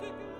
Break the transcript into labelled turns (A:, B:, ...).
A: ticket.